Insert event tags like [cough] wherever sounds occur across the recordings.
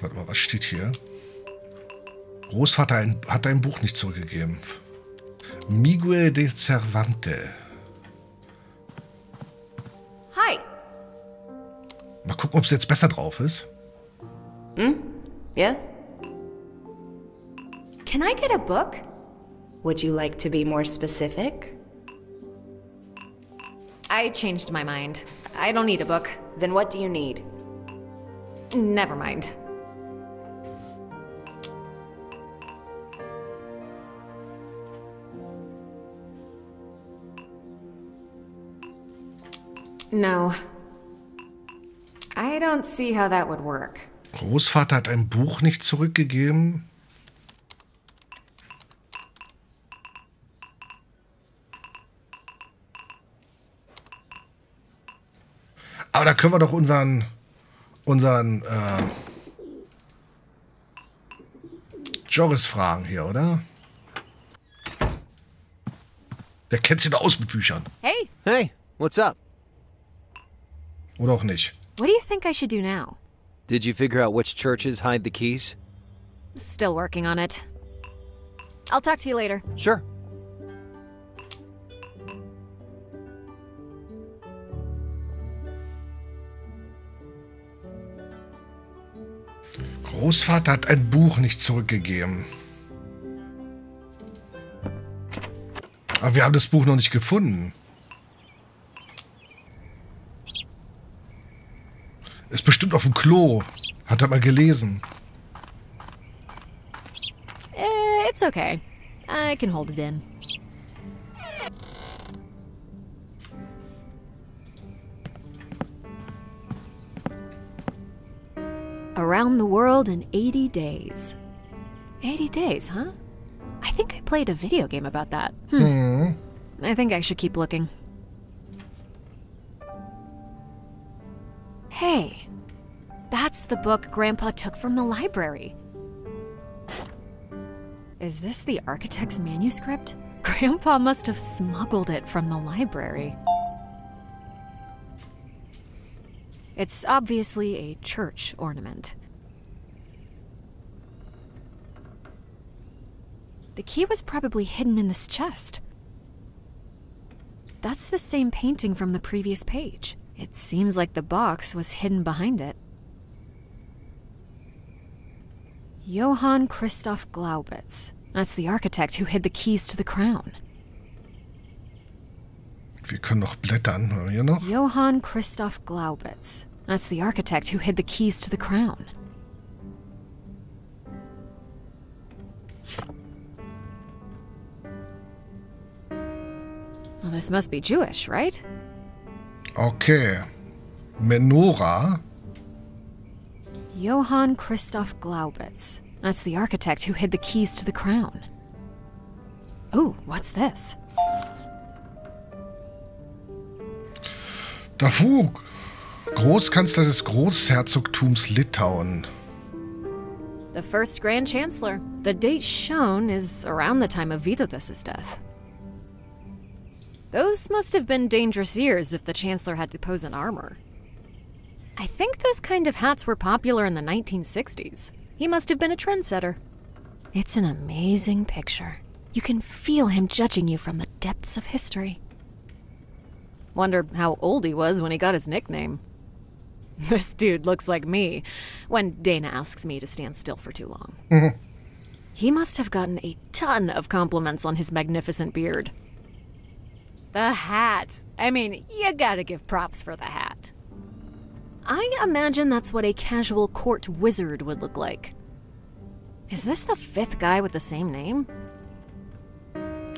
Warte mal, was steht hier? Großvater ein, hat ein Buch nicht zurückgegeben. Miguel de Cervante. Hi. Mal gucken, ob es jetzt besser drauf ist. Yeah? Can I get a book? Would you like to be more specific? I changed my mind. I don't need a book. Then what do you need? Never mind. No. I don't see how that would work. Großvater hat ein Buch nicht zurückgegeben. Aber da können wir doch unseren, unseren äh, Joris fragen hier, oder? Der kennt sich doch aus mit Büchern. Hey, Hey, what's up? Oder auch nicht. what do you think I should do now? Did you figure out which churches hide the keys? Still working on it. I'll talk to you later. Sure. Großvater hat ein Buch nicht zurückgegeben. Aber wir haben das Buch noch nicht gefunden. Bestimmt auf dem Klo. Hat er mal gelesen. Eh, it's okay. I can hold it in. Around the world in 80 days. 80 days, huh? I think I played a video game about that. Hmm. I think I should keep looking. Hey, that's the book Grandpa took from the library. Is this the architect's manuscript? [laughs] Grandpa must have smuggled it from the library. It's obviously a church ornament. The key was probably hidden in this chest. That's the same painting from the previous page. It seems like the box was hidden behind it. Johann Christoph Glaubitz. That's the architect who hid the keys to the crown. Wir können noch blättern. Haben wir noch. Johann Christoph Glaubitz. That's the architect who hid the keys to the crown. Well, this must be Jewish, right? Okay. Menora. Johann Christoph Glaubitz. That's the architect who hid the keys to the crown. Ooh, what's this? Davor. Großkanzler des Großherzogtums Litauen. The first Grand Chancellor. The date shown is around the time of Vytautas' death. Those must have been dangerous years if the Chancellor had to pose in armor. I think those kind of hats were popular in the 1960s. He must have been a trendsetter. It's an amazing picture. You can feel him judging you from the depths of history. Wonder how old he was when he got his nickname. [laughs] This dude looks like me when Dana asks me to stand still for too long. [laughs] he must have gotten a ton of compliments on his magnificent beard. The hat. I mean, you gotta give props for the hat. I imagine that's what a casual court wizard would look like. Is this the fifth guy with the same name?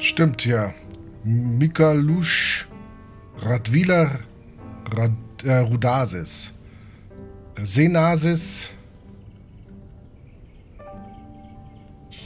Stimmt ja. Mikalush Radwila Rad, äh, Rudasis. Senasis.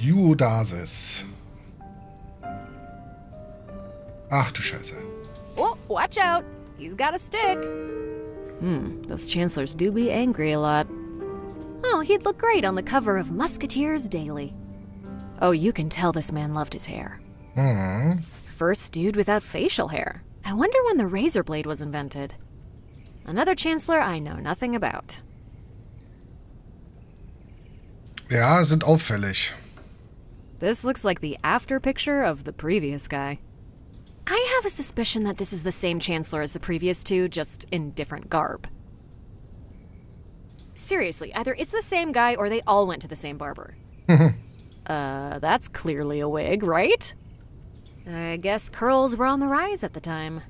Judasis. Ach du Scheiße. Oh, watch out! He's got a stick. Hmm, those chancellors do be angry a lot. Oh, he'd look great on the cover of Musketeers Daily. Oh, you can tell this man loved his hair. Hm. First dude without facial hair. I wonder when the razor blade was invented. Another chancellor I know nothing about. Ja, sind auffällig. This looks like the after picture of the previous guy. I have a suspicion that this is the same Chancellor as the previous two, just in different garb. Seriously, either it's the same guy or they all went to the same barber. [laughs] uh, that's clearly a wig, right? I guess curls were on the rise at the time.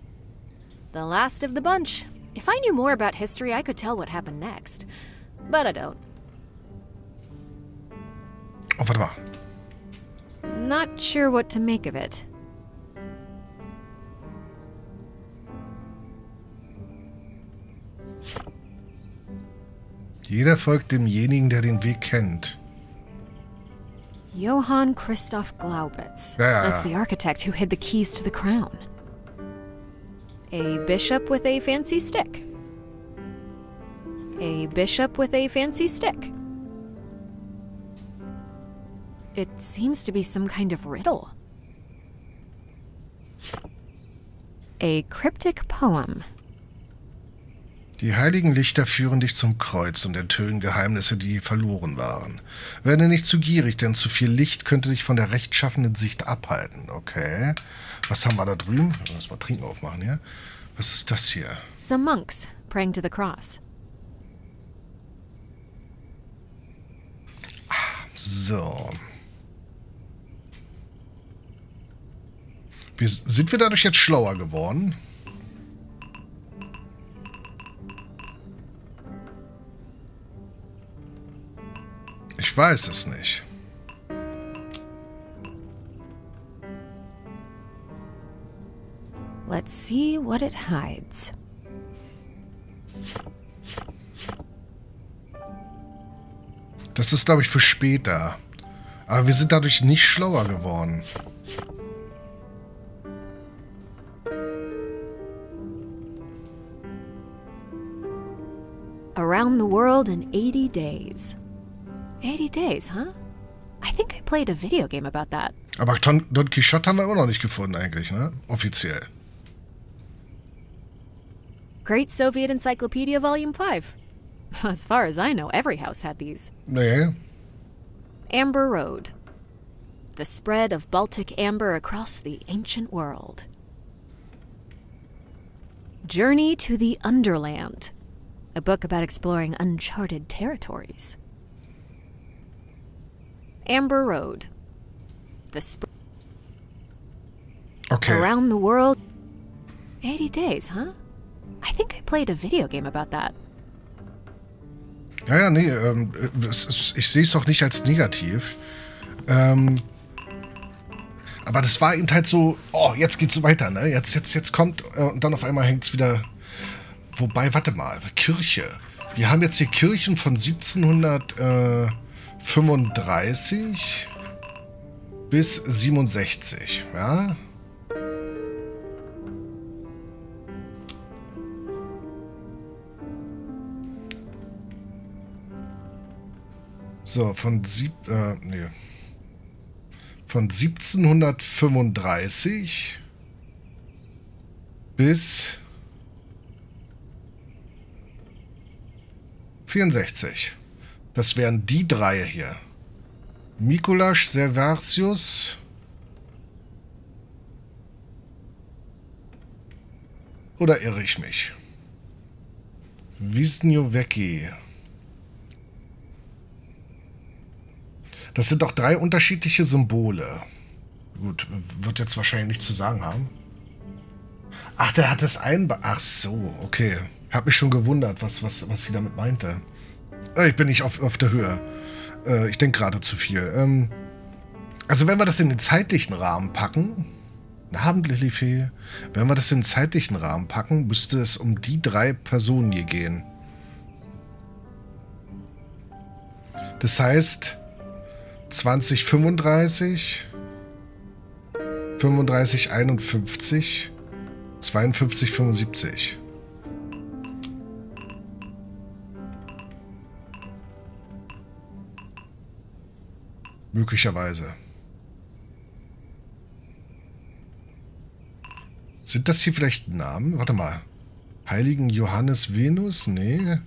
The last of the bunch. If I knew more about history, I could tell what happened next. But I don't. Oh, warte mal. Not sure what to make of it. Jeder folgt demjenigen, der den Weg kennt. Johann Christoph Glaubitz. That's the architect who hid the keys to the crown. A bishop with a fancy stick. A bishop with a fancy stick. It seems to be some kind of riddle. A cryptic poem. Die heiligen Lichter führen dich zum Kreuz und enthüllen Geheimnisse, die verloren waren. Werde nicht zu gierig, denn zu viel Licht könnte dich von der rechtschaffenden Sicht abhalten. Okay. Was haben wir da drüben? Wir müssen mal Trinken aufmachen hier. Was ist das hier? Some monks praying to the cross. So. Wir, sind wir dadurch jetzt schlauer geworden? Ich weiß es nicht. Let's see what it hides. Das ist, glaube ich, für später. Aber wir sind dadurch nicht schlauer geworden. Around the world in 80 days. 80 days, huh? I think I played a video game about that. Aber Don, Don Quixote haben wir immer noch nicht gefunden eigentlich, ne? Offiziell. Great Soviet Encyclopedia Volume 5. [laughs] As far as I know, every house had these. Nee. Amber Road. The spread of Baltic amber across the ancient world. Journey to the Underland. A book about exploring uncharted territories. Amber Road. The spread Okay. around the world. 80 days, huh? I think I played a video game about that. Ja, ja, nee, ähm, ich sehe es auch nicht als negativ. Ähm, aber das war eben halt so, oh, jetzt geht's weiter, ne? Jetzt, jetzt, jetzt kommt äh, und dann auf einmal hängt es wieder. Wobei, warte mal, Kirche. Wir haben jetzt hier Kirchen von 1735 bis 67, ja? So, von sieb, äh, nee. Von 1735 bis 64. Das wären die drei hier. Mikulasch Servatius. Oder irre ich mich? Wisniewecki. Das sind doch drei unterschiedliche Symbole. Gut, wird jetzt wahrscheinlich nichts zu sagen haben. Ach, der hat das ein... Ach so, okay. Hab mich schon gewundert, was, was, was sie damit meinte. Äh, Ich bin nicht auf, auf der Höhe. Äh, Ich denke gerade zu viel. Ähm, also wenn wir das in den zeitlichen Rahmen packen... Abend, Lilifee. Wenn wir das in den zeitlichen Rahmen packen, müsste es um die drei Personen hier gehen. Das heißt... 2035, 35, 51, 52, 75. Möglicherweise. Sind das hier vielleicht Namen? Warte mal. Heiligen Johannes Venus? Nee.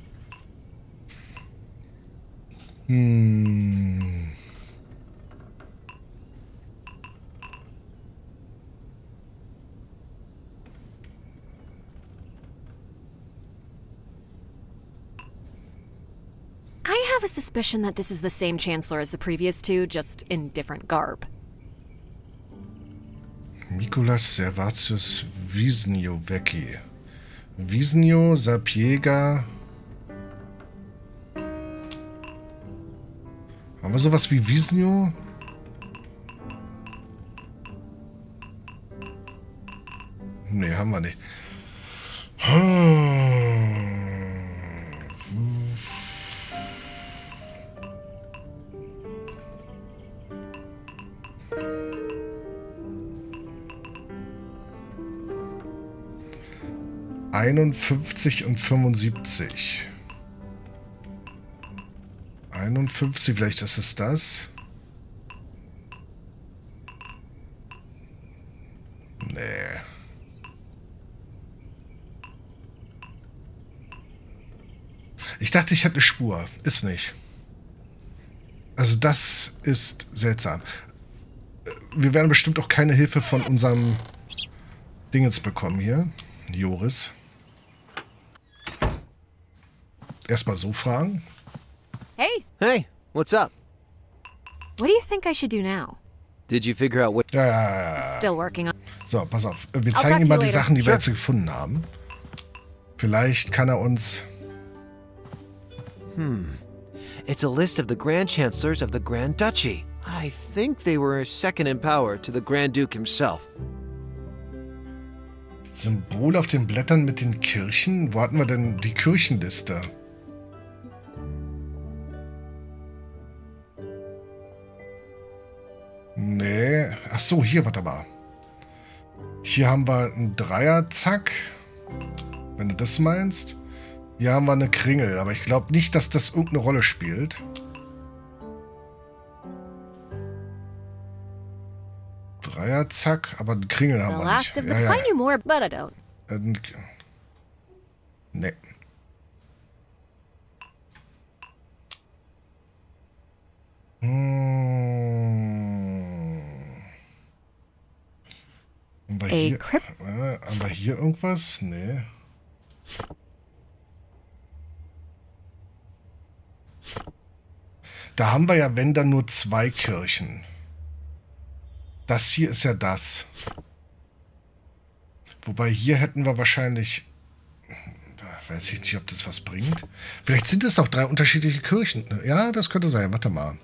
Hm. Have a suspicion that this is the same Chancellor as the previous two, just in different garb. Mikulas Servatius Wisniewski. Wisnio Sapiega. Haben wir sowas wie Wisnio? Nee, haben wir nicht. Einundfünfzig und fünfundsiebzig. Einundfünfzig, vielleicht ist es das. Nee. Ich dachte, ich hätte eine Spur. Ist nicht. Also das ist seltsam. Wir werden bestimmt auch keine Hilfe von unserem Dingens bekommen hier. Joris. Erstmal so fragen. Hey, Hey, what's up? what do you think I should do now? Did you figure out what... Ja, ja, ja. Still working on. So, pass auf. Wir zeigen ihm mal die. Sachen, die wir Sure. jetzt gefunden haben. Vielleicht kann er uns... It's a list of the Grand Chancellors of the Grand Duchy. I think they were second in power to the Grand Duke himself. Symbol auf den Blättern mit den Kirchen? Wo hatten wir denn die Kirchenliste? Ach so, hier, warte mal. Hier haben wir einen Dreierzack. Wenn du das meinst. Hier haben wir eine Kringel, aber ich glaube nicht, dass das irgendeine Rolle spielt. Dreierzack, aber einen Kringel haben wir nicht. Ja, ja. More. Äh, Nee. Hm. Haben wir, A hier, äh, haben wir hier irgendwas? Nee. Da haben wir ja, wenn dann nur zwei Kirchen. Das hier ist ja das. Wobei hier hätten wir wahrscheinlich. Weiß ich nicht, ob das was bringt. Vielleicht sind es auch drei unterschiedliche Kirchen. Ja, das könnte sein. Warte mal.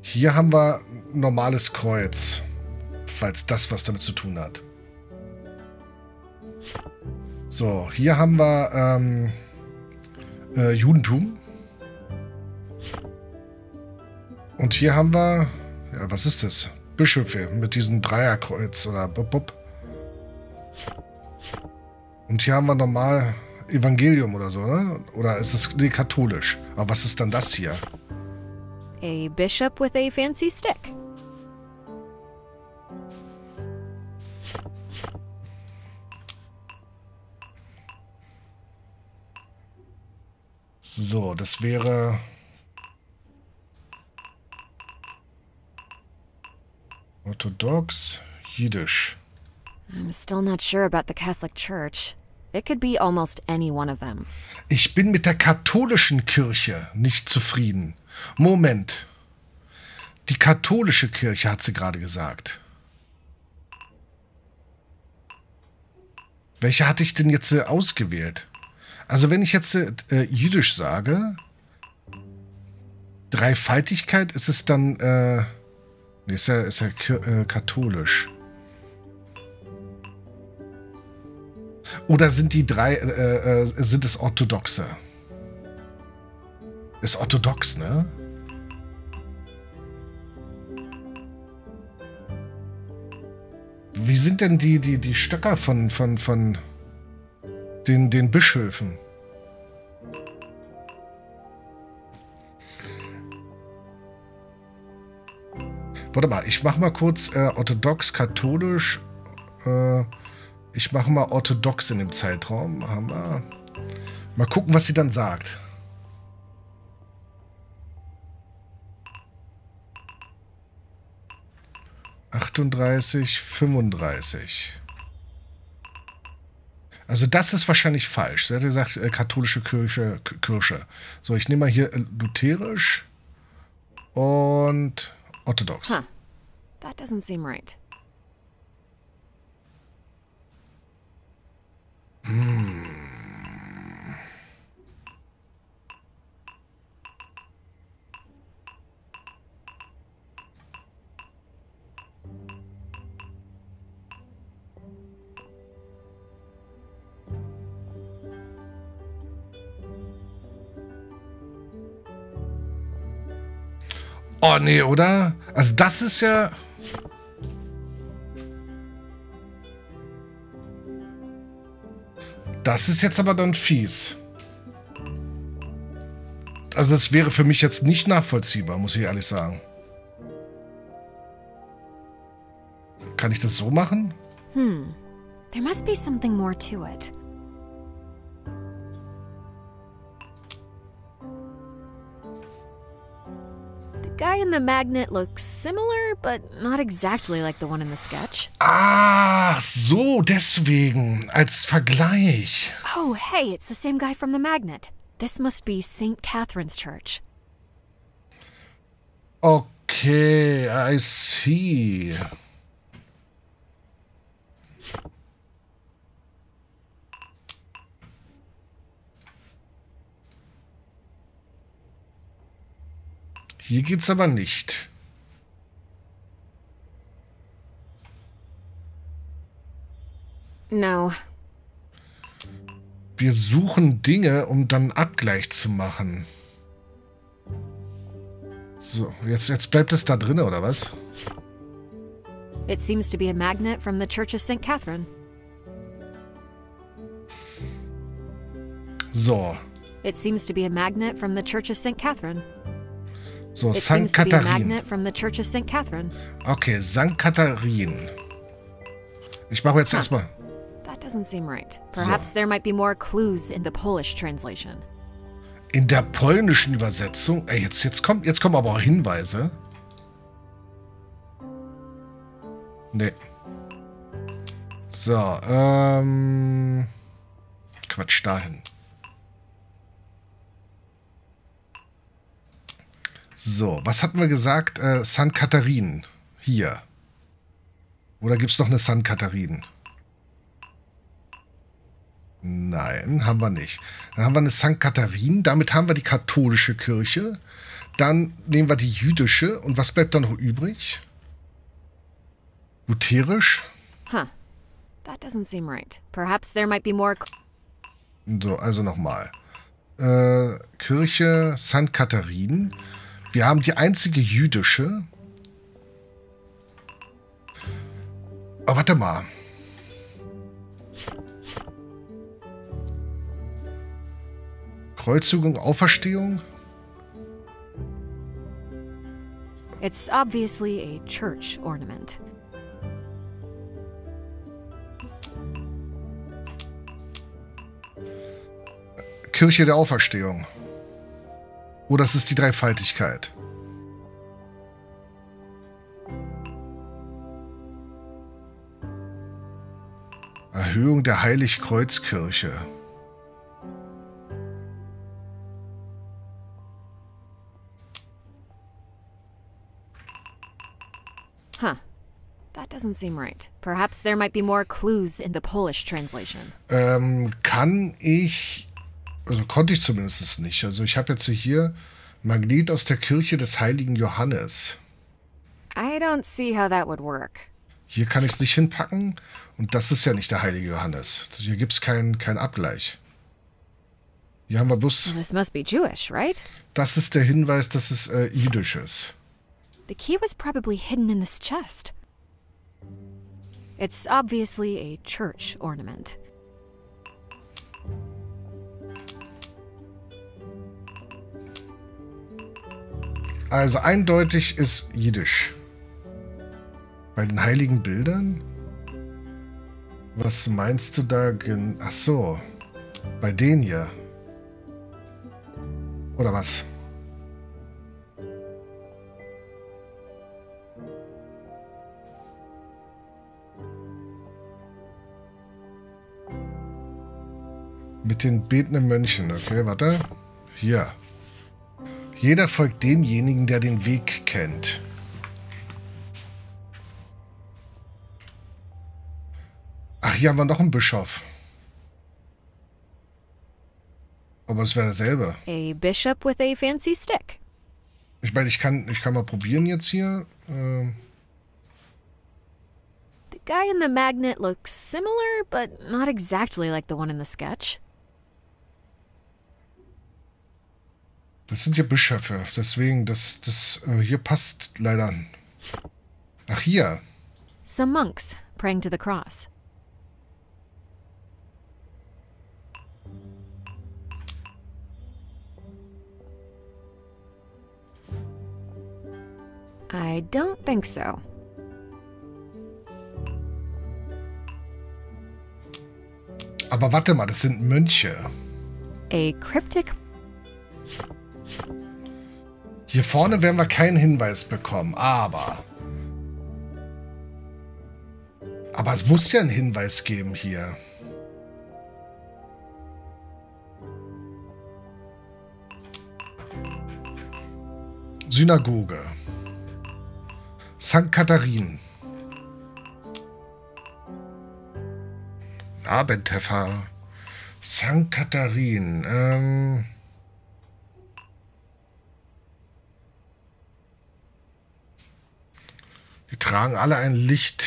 Hier haben wir ein normales Kreuz. Falls das was damit zu tun hat. So, hier haben wir ähm, äh, Judentum. Und hier haben wir. Ja, was ist das? Bischöfe mit diesem Dreierkreuz oder bub, bub. Und hier haben wir normal Evangelium oder so, ne? Oder ist es nee, katholisch? Aber was ist dann das hier? A bishop with a fancy stick. So, das wäre. Orthodox, Jiddisch. I'm still not sure about the Catholic Church. It could be almost any one of them. Ich bin mit der katholischen Kirche nicht zufrieden. Moment. Die katholische Kirche hat sie gerade gesagt. Welche hatte ich denn jetzt äh, ausgewählt? Also wenn ich jetzt äh, äh, Jüdisch sage, Dreifaltigkeit, ist es dann, äh, nee, ist ja, ist ja äh, katholisch. Oder sind die drei, äh, äh, sind es orthodoxe? Ist orthodox, ne? Wie sind denn die, die, die Stöcker von, von, von den, den Bischöfen? Warte mal, ich mach mal kurz äh, orthodox, katholisch. Äh, ich mache mal orthodox in dem Zeitraum. Wir. Mal gucken, was sie dann sagt. Achtunddreißig, fünfunddreißig. Also das ist wahrscheinlich falsch. Sie hat gesagt, äh, katholische Kirche, Kirche. So, ich nehme mal hier äh, lutherisch und orthodox. Huh. That doesn't seem right. Oh nee, oder? Also das ist ja... Das ist jetzt aber dann fies. Also das wäre für mich jetzt nicht nachvollziehbar, muss ich ehrlich sagen. Kann ich das so machen? There must be something more to it. Guy in the magnet looks similar, but not exactly like the one in the sketch. Ach, so, deswegen. Als Vergleich. Oh, hey, it's the same guy from the magnet. This must be St. Catherine's Church. Okay, I see. Hier geht's aber nicht. No. Wir suchen Dinge, um dann Abgleich zu machen. So, jetzt, jetzt bleibt es da drin, oder was? It seems to be a magnet from the Church of St. Catherine. So, It seems to be a magnet from the Church of St. Catherine. So, It St. Katharin. magnet from the Church of St. Catherine. Okay, St. Katharin. Ich mache jetzt Huh. erstmal. That doesn't seem right. Perhaps there might be more clues in the Polish translation. In der polnischen Übersetzung. Ey, jetzt, jetzt, kommt, jetzt kommen aber auch Hinweise. Nee. So, ähm. Quatsch, dahin. So, was hatten wir gesagt? Äh, St. Katharin. Hier. Oder gibt es noch eine St. Katharin? Nein, haben wir nicht. Dann haben wir eine St. Katharin, damit haben wir die katholische Kirche. Dann nehmen wir die jüdische. Und was bleibt da noch übrig? Lutherisch? Huh. That doesn't seem right. Perhaps there might be more. So, also nochmal. Äh, Kirche St. Katharin. Wir haben die einzige jüdische. Oh, warte mal. Kreuzigung, Auferstehung? It's obviously a church ornament. Kirche der Auferstehung. Oder es ist die Dreifaltigkeit. Erhöhung der Heiligkreuzkirche. Huh. That doesn't seem right. Perhaps there might be more clues in the Polish translation. Ähm, kann ich, also konnte ich zumindest nicht. Also ich habe jetzt hier Magnet aus der Kirche des heiligen Johannes. I don't see how that would work. Hier kann ich es nicht hinpacken und das ist ja nicht der heilige Johannes. Hier gibt es keinen kein Abgleich. Hier haben wir bloß, This must be Jewish, right? das ist der Hinweis, dass es äh, jüdisch ist. The key was probably hidden in this chest. It's obviously a church ornament. Also eindeutig ist jiddisch. Bei den heiligen Bildern? Was meinst du da? gen- Ach so. Bei denen hier. Oder was? Mit den betenden Mönchen. Okay, warte. Hier. Jeder folgt demjenigen, der den Weg kennt. Ach, hier haben wir noch einen Bischof. Aber es wäre derselbe. A bishop with a fancy stick. Ich meine, ich kann, ich kann mal probieren jetzt hier. Ähm, The guy in the magnet looks similar, but not exactly like the one in the sketch. Das sind ja Bischöfe. Deswegen, das, das äh, hier passt leider. Ach, hier. Some monks praying to the cross. I don't think so. Aber warte mal, das sind Mönche. A cryptic Hier vorne werden wir keinen Hinweis bekommen, aber. Aber es muss ja einen Hinweis geben hier. Synagoge. St. Katharin. Abendheffer. St. Katharin. Ähm. Tragen alle ein Licht.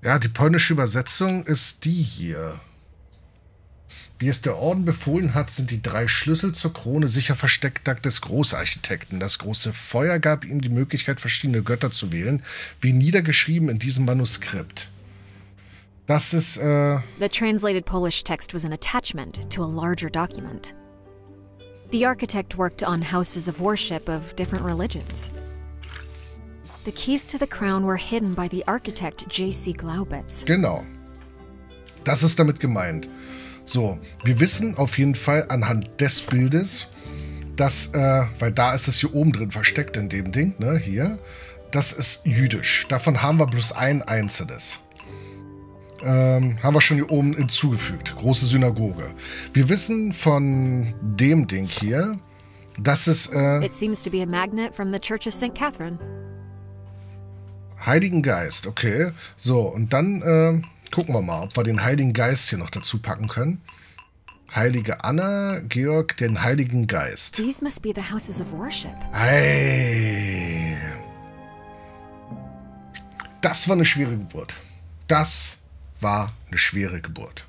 Ja, die polnische Übersetzung ist die hier. Wie es der Orden befohlen hat, sind die drei Schlüssel zur Krone sicher versteckt dank des Großarchitekten. Das große Feuer gab ihm die Möglichkeit, verschiedene Götter zu wählen, wie niedergeschrieben in diesem Manuskript. Das ist, äh, The translated Polish text was an attachment to a larger document. The architect worked on houses of worship of different religions. The keys to the crown were hidden by the architect J.C. Glaubitz. Genau. Das ist damit gemeint. So, wir wissen auf jeden Fall anhand des Bildes, dass, äh, weil da ist es hier oben drin versteckt in dem Ding, ne, hier, das ist jüdisch. Davon haben wir bloß ein einzelnes. Ähm, haben wir schon hier oben hinzugefügt. Große Synagoge. Wir wissen von dem Ding hier, dass es äh, It seems to be a magnet from the Church of St. Catherine. Heiligen Geist, okay. So, und dann äh, gucken wir mal, ob wir den Heiligen Geist hier noch dazu packen können. Heilige Anna, Georg, den Heiligen Geist. These must be the houses of worship. Hey. Das war eine schwere Geburt. Das war eine schwere Geburt.